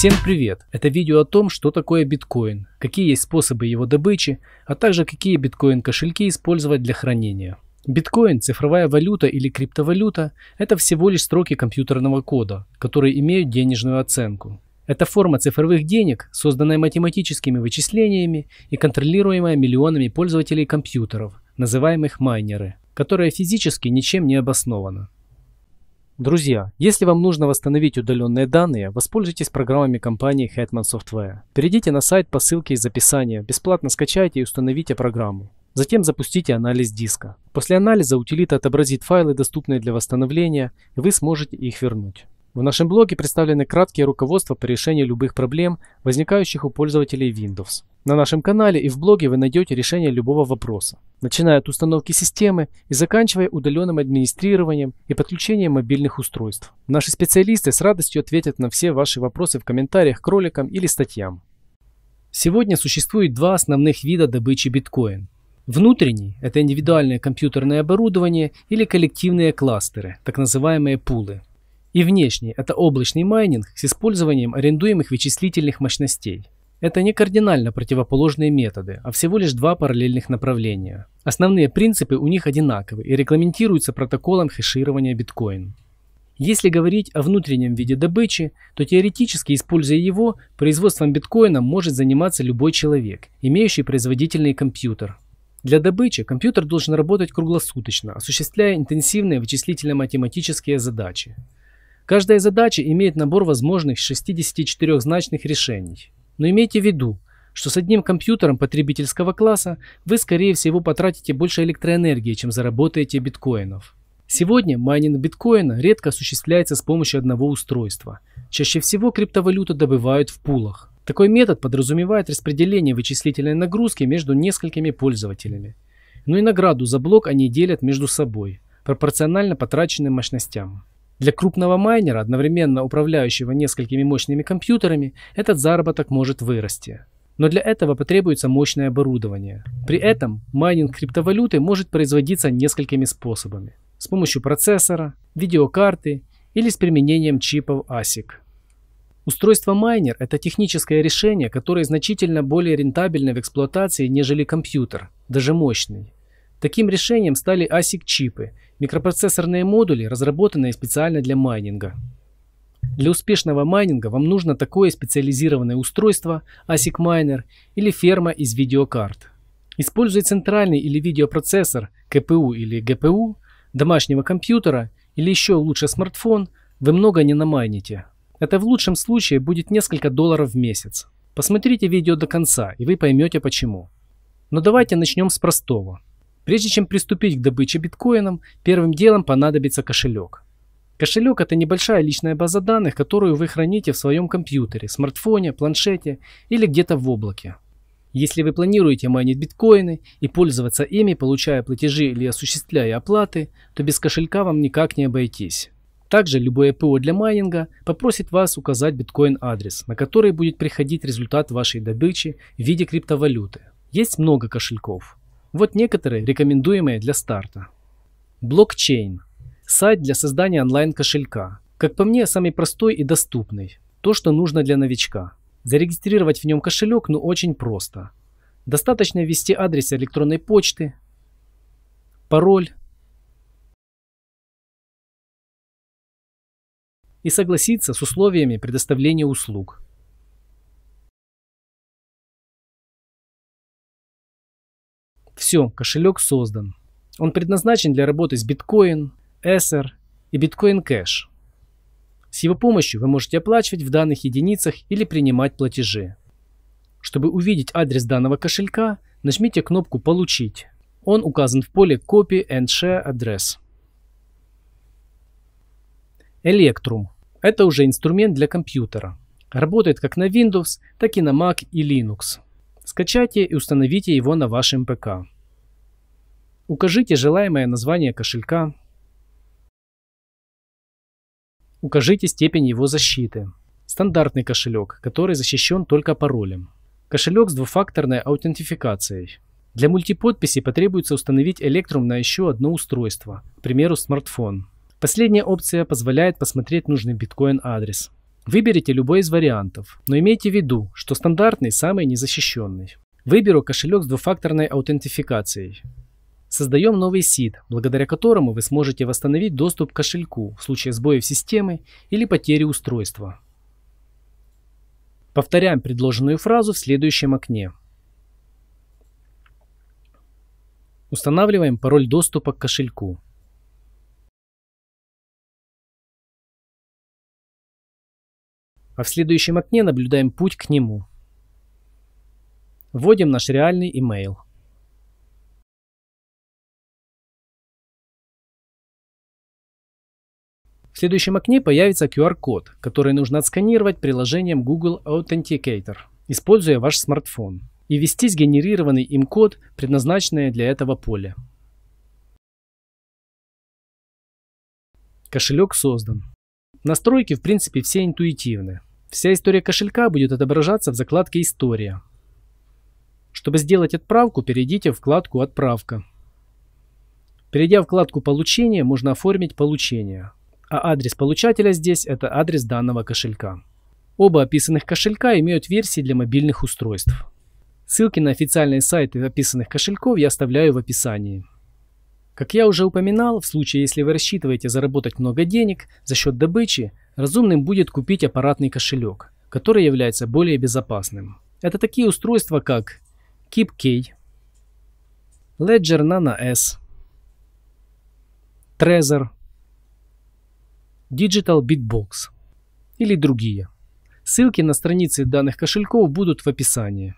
Всем привет! Это видео о том, что такое биткоин, какие есть способы его добычи, а также какие биткоин кошельки использовать для хранения. Биткоин, цифровая валюта или криптовалюта – это всего лишь строки компьютерного кода, которые имеют денежную оценку. Это форма цифровых денег, созданная математическими вычислениями и контролируемая миллионами пользователей компьютеров, называемых майнеры, которая физически ничем не обоснована. Друзья, если вам нужно восстановить удаленные данные, воспользуйтесь программами компании Hetman Software. Перейдите на сайт по ссылке из описания, бесплатно скачайте и установите программу. Затем запустите анализ диска. После анализа утилита отобразит файлы, доступные для восстановления, и вы сможете их вернуть. В нашем блоге представлены краткие руководства по решению любых проблем, возникающих у пользователей Windows. На нашем канале и в блоге вы найдете решение любого вопроса, начиная от установки системы и заканчивая удаленным администрированием и подключением мобильных устройств. Наши специалисты с радостью ответят на все ваши вопросы в комментариях к роликам или статьям. Сегодня существует два основных вида добычи биткоин. Внутренний – это индивидуальное компьютерное оборудование или коллективные кластеры, так называемые пулы. И внешний – это облачный майнинг с использованием арендуемых вычислительных мощностей. Это не кардинально противоположные методы, а всего лишь два параллельных направления. Основные принципы у них одинаковы и регламентируются протоколом хеширования биткоин. Если говорить о внутреннем виде добычи, то теоретически, используя его, производством биткоина может заниматься любой человек, имеющий производительный компьютер. Для добычи компьютер должен работать круглосуточно, осуществляя интенсивные вычислительно-математические задачи. Каждая задача имеет набор возможных 64-значных решений. Но имейте в виду, что с одним компьютером потребительского класса вы скорее всего потратите больше электроэнергии, чем заработаете биткоинов. Сегодня майнинг биткоина редко осуществляется с помощью одного устройства. Чаще всего криптовалюту добывают в пулах. Такой метод подразумевает распределение вычислительной нагрузки между несколькими пользователями. Но и награду за блок они делят между собой, пропорционально потраченным мощностям. Для крупного майнера, одновременно управляющего несколькими мощными компьютерами, этот заработок может вырасти. Но для этого потребуется мощное оборудование. При этом майнинг криптовалюты может производиться несколькими способами. С помощью процессора, видеокарты или с применением чипов ASIC. Устройство майнер – это техническое решение, которое значительно более рентабельно в эксплуатации, нежели компьютер, даже мощный. Таким решением стали ASIC-чипы, микропроцессорные модули, разработанные специально для майнинга. Для успешного майнинга вам нужно такое специализированное устройство ASIC Miner или ферма из видеокарт. Используя центральный или видеопроцессор, КПУ или ГПУ, домашнего компьютера или еще лучше смартфон, вы много не намайните. Это в лучшем случае будет несколько долларов в месяц. Посмотрите видео до конца, и вы поймете почему. Но давайте начнем с простого. Прежде чем приступить к добыче биткоином, первым делом понадобится кошелек. Кошелек – это небольшая личная база данных, которую вы храните в своем компьютере, смартфоне, планшете или где-то в облаке. Если вы планируете майнить биткоины и пользоваться ими, получая платежи или осуществляя оплаты, то без кошелька вам никак не обойтись. Также любое ПО для майнинга попросит вас указать биткоин-адрес, на который будет приходить результат вашей добычи в виде криптовалюты. Есть много кошельков. Вот некоторые, рекомендуемые для старта. Блокчейн. Сайт для создания онлайн-кошелька. Как по мне, самый простой и доступный. То, что нужно для новичка. Зарегистрировать в нем кошелек, ну очень просто. Достаточно ввести адрес электронной почты, пароль и согласиться с условиями предоставления услуг. Все, кошелек создан. Он предназначен для работы с биткоин, Ether и биткоин кэш. С его помощью вы можете оплачивать в данных единицах или принимать платежи. Чтобы увидеть адрес данного кошелька, нажмите кнопку «Получить». Он указан в поле Copy and Share Address. Electrum – это уже инструмент для компьютера. Работает как на Windows, так и на Mac и Linux. Скачайте и установите его на вашем ПК. Укажите желаемое название кошелька. Укажите степень его защиты. Стандартный кошелек, который защищен только паролем. Кошелек с двухфакторной аутентификацией. Для мультиподписи потребуется установить Electrum на еще одно устройство, к примеру смартфон. Последняя опция позволяет посмотреть нужный биткоин адрес. Выберите любой из вариантов, но имейте в виду, что стандартный самый незащищенный. Выберу кошелек с двухфакторной аутентификацией. Создаем новый сид, благодаря которому вы сможете восстановить доступ к кошельку в случае сбоев системы или потери устройства. Повторяем предложенную фразу в следующем окне. Устанавливаем пароль доступа к кошельку. А в следующем окне наблюдаем путь к нему. Вводим наш реальный email. В следующем окне появится QR-код, который нужно отсканировать приложением Google Authenticator, используя ваш смартфон, и ввести сгенерированный им код, предназначенный для этого поля. Кошелек создан. Настройки в принципе все интуитивны. Вся история кошелька будет отображаться в закладке «История». Чтобы сделать отправку, перейдите в вкладку «Отправка». Перейдя в вкладку «Получение», можно оформить получение а адрес получателя здесь – это адрес данного кошелька. Оба описанных кошелька имеют версии для мобильных устройств. Ссылки на официальные сайты описанных кошельков я оставляю в описании. Как я уже упоминал, в случае, если вы рассчитываете заработать много денег за счет добычи, разумным будет купить аппаратный кошелек, который является более безопасным. Это такие устройства, как KeepK, Ledger Nano S, Trezor, Digital Bitbox или другие. Ссылки на страницы данных кошельков будут в описании.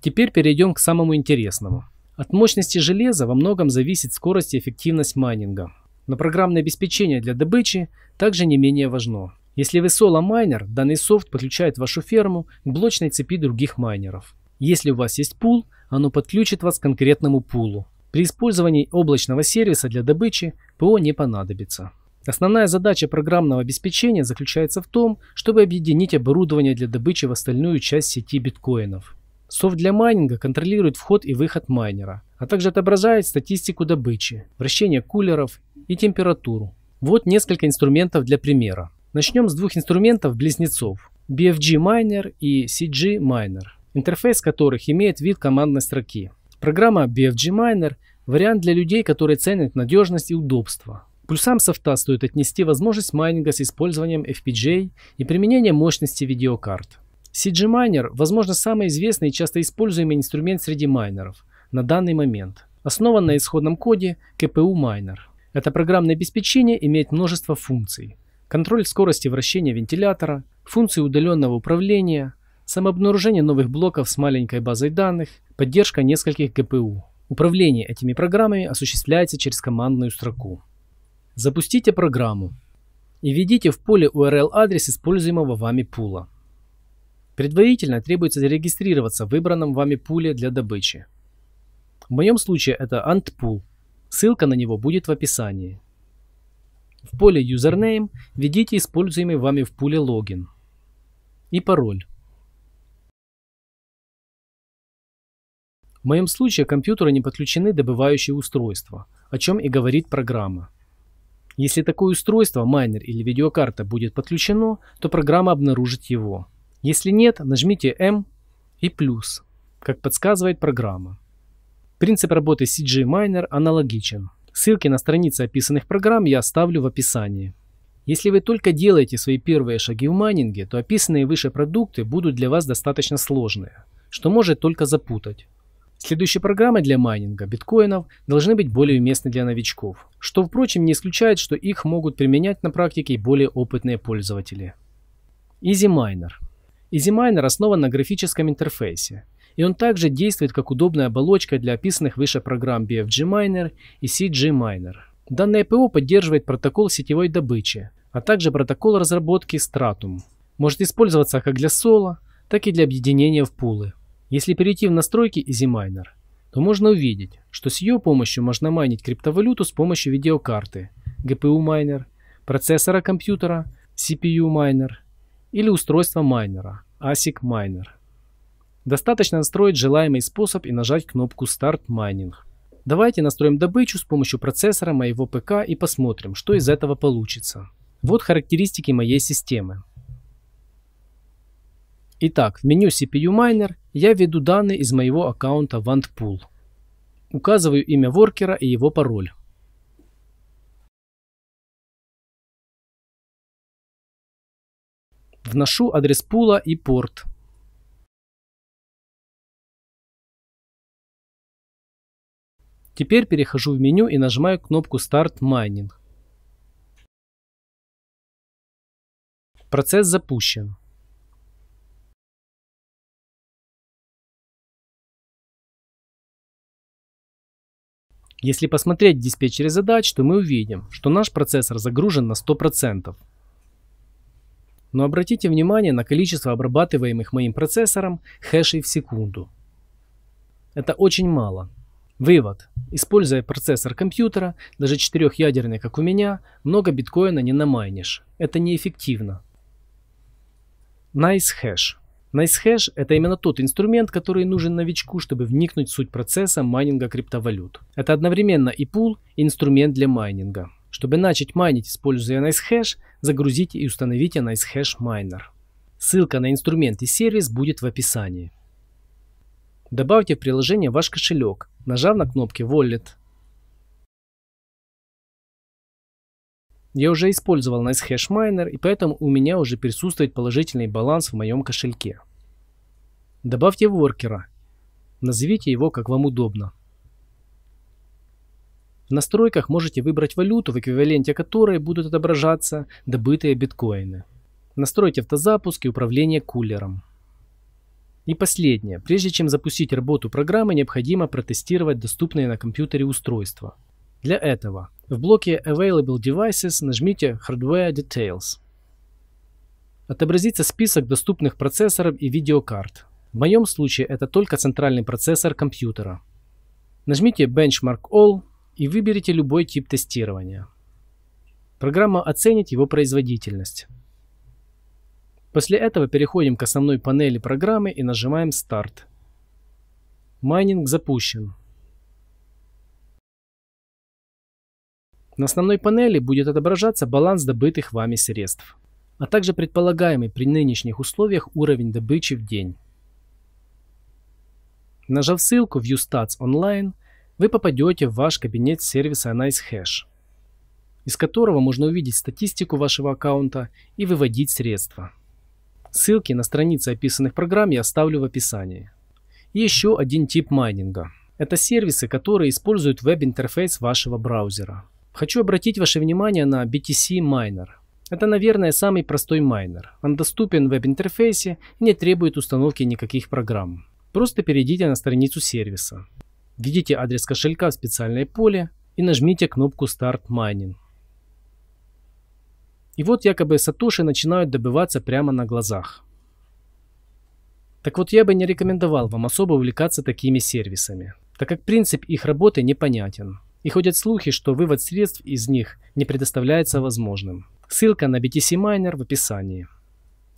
Теперь перейдем к самому интересному. От мощности железа во многом зависит скорость и эффективность майнинга. Но программное обеспечение для добычи также не менее важно. Если вы соло-майнер, данный софт подключает вашу ферму к блочной цепи других майнеров. Если у вас есть пул, оно подключит вас к конкретному пулу. При использовании облачного сервиса для добычи ПО не понадобится. Основная задача программного обеспечения заключается в том, чтобы объединить оборудование для добычи в остальную часть сети биткоинов. Софт для майнинга контролирует вход и выход майнера, а также отображает статистику добычи, вращение кулеров и температуру. Вот несколько инструментов для примера. Начнем с двух инструментов-близнецов – BFG Miner и CG Miner, интерфейс которых имеет вид командной строки. Программа BFG Miner – вариант для людей, которые ценят надежность и удобство, плюсам софта стоит отнести возможность майнинга с использованием FPGA и применением мощности видеокарт. CG Miner, возможно, самый известный и часто используемый инструмент среди майнеров на данный момент. Основан на исходном коде KPU Miner. Это программное обеспечение имеет множество функций. Контроль скорости вращения вентилятора, функции удаленного управления, самообнаружение новых блоков с маленькой базой данных, поддержка нескольких GPU. Управление этими программами осуществляется через командную строку. Запустите программу и введите в поле URL адрес используемого вами пула. Предварительно требуется зарегистрироваться в выбранном вами пуле для добычи. В моем случае это AntPool. Ссылка на него будет в описании. В поле Username введите используемый вами в пуле логин и пароль. В моем случае к компьютеру не подключены добывающие устройства, о чем и говорит программа. Если такое устройство, майнер или видеокарта будет подключено, то программа обнаружит его. Если нет, нажмите M и плюс, как подсказывает программа. Принцип работы CG Miner аналогичен. Ссылки на страницы описанных программ я оставлю в описании. Если вы только делаете свои первые шаги в майнинге, то описанные выше продукты будут для вас достаточно сложные, что может только запутать. Следующие программы для майнинга биткоинов должны быть более уместны для новичков, что, впрочем, не исключает, что их могут применять на практике и более опытные пользователи. EasyMiner. EasyMiner основан на графическом интерфейсе, и он также действует как удобная оболочка для описанных выше программ BFG Miner и CG Miner. Данное ПО поддерживает протокол сетевой добычи, а также протокол разработки Stratum. Может использоваться как для соло, так и для объединения в пулы. Если перейти в настройки EasyMiner, то можно увидеть, что с ее помощью можно майнить криптовалюту с помощью видеокарты, GPU майнер, процессора компьютера, CPU майнер или устройства майнера, ASIC майнер. Достаточно настроить желаемый способ и нажать кнопку Start Mining. Давайте настроим добычу с помощью процессора моего ПК и посмотрим, что из этого получится. Вот характеристики моей системы. Итак, в меню CPU Miner я введу данные из моего аккаунта WantPool. Указываю имя воркера и его пароль. Вношу адрес пула и порт. Теперь перехожу в меню и нажимаю кнопку Start Mining. Процесс запущен. Если посмотреть в диспетчере задач, то мы увидим, что наш процессор загружен на 100%. Но обратите внимание на количество обрабатываемых моим процессором хэшей в секунду. Это очень мало. Вывод. Используя процессор компьютера, даже четырехъядерный, как у меня, много биткоина не намайнишь. Это неэффективно. NiceHash. NiceHash – это именно тот инструмент, который нужен новичку, чтобы вникнуть в суть процесса майнинга криптовалют. Это одновременно и пул, и инструмент для майнинга. Чтобы начать майнить, используя NiceHash, загрузите и установите NiceHash Miner. Ссылка на инструмент и сервис будет в описании. Добавьте в приложение ваш кошелек, нажав на кнопки Wallet. Я уже использовал NiceHash Miner, и поэтому у меня уже присутствует положительный баланс в моем кошельке. Добавьте воркера. Назовите его как вам удобно. В настройках можете выбрать валюту, в эквиваленте которой будут отображаться добытые биткоины. Настройте автозапуск и управление кулером. И последнее. Прежде чем запустить работу программы, необходимо протестировать доступные на компьютере устройства. Для этого в блоке Available Devices нажмите Hardware Details. Отобразится список доступных процессоров и видеокарт. В моем случае это только центральный процессор компьютера. Нажмите Benchmark All и выберите любой тип тестирования. Программа оценит его производительность. После этого переходим к основной панели программы и нажимаем Start. Майнинг запущен. На основной панели будет отображаться баланс добытых вами средств, а также предполагаемый при нынешних условиях уровень добычи в день. Нажав ссылку View Stats Online, вы попадете в ваш кабинет сервиса NiceHash, из которого можно увидеть статистику вашего аккаунта и выводить средства. Ссылки на страницы описанных программ я оставлю в описании. Еще один тип майнинга. Это сервисы, которые используют веб-интерфейс вашего браузера. Хочу обратить ваше внимание на BTC Miner. Это, наверное, самый простой майнер. Он доступен в веб-интерфейсе и не требует установки никаких программ. Просто перейдите на страницу сервиса. Введите адрес кошелька в специальное поле и нажмите кнопку Start Mining. И вот якобы сатоши начинают добываться прямо на глазах. Так вот я бы не рекомендовал вам особо увлекаться такими сервисами, так как принцип их работы непонятен. И ходят слухи, что вывод средств из них не предоставляется возможным. Ссылка на BTC Miner в описании.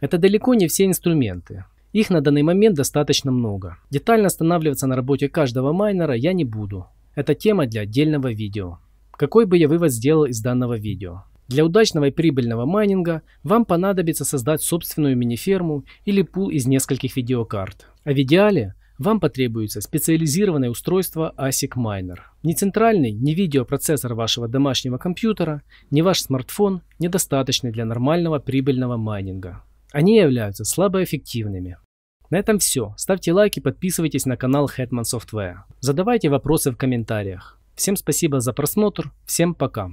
Это далеко не все инструменты. Их на данный момент достаточно много. Детально останавливаться на работе каждого майнера я не буду. Это тема для отдельного видео. Какой бы я вывод сделал из данного видео? Для удачного и прибыльного майнинга вам понадобится создать собственную мини-ферму или пул из нескольких видеокарт. А в идеале вам потребуется специализированное устройство ASIC Miner. Ни центральный, ни видеопроцессор вашего домашнего компьютера, ни ваш смартфон недостаточны для нормального прибыльного майнинга. Они являются слабоэффективными. На этом все. Ставьте лайки, подписывайтесь на канал Hetman Software. Задавайте вопросы в комментариях. Всем спасибо за просмотр, всем пока.